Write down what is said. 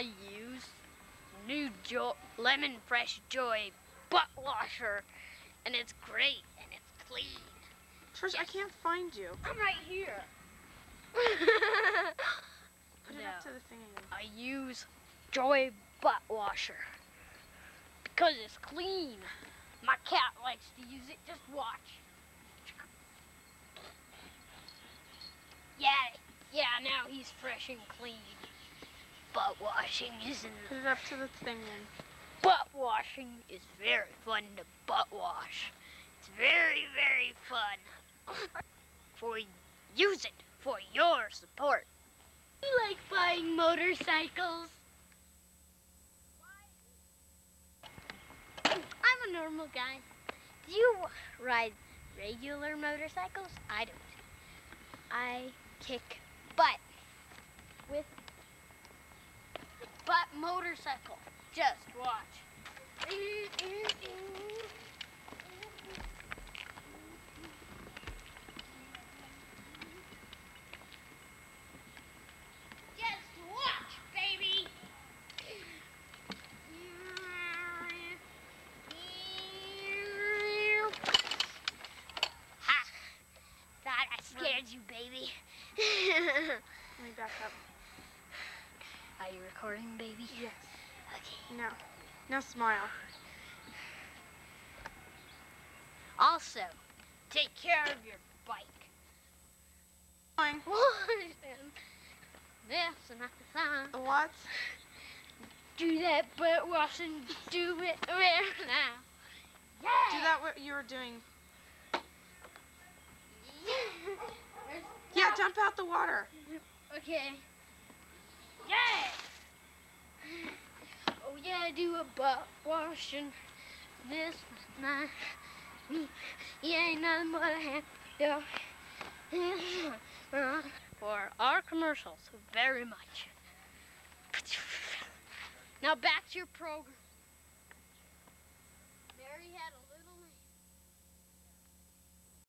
I use new jo Lemon Fresh Joy butt washer, and it's great and it's clean. Trish, I can't find you. I'm right here. Put it up to the thing again. I use Joy butt washer because it's clean. My cat likes to use it. Just watch. Yeah, yeah. Now he's fresh and clean. Butt washing isn't. Put it up to the thing then. Butt washing is very fun to butt wash. It's very, very fun. for use it for your support. You like buying motorcycles? I'm a normal guy. Do you ride regular motorcycles? I don't. I kick butt with butt motorcycle. Just watch. You, baby. Let me back up. Recording, baby? Yes. Okay. No. Now smile. Also, take care of your bike. This and sign. What? Do that butt wash and do it right now. Yeah. Do that what you were doing. There's Yeah, jump out the water. Okay. Yeah. Do a butt wash and this night. Me, yeah, ain't nothing but a hand. For our commercials, very much. Now back to your program.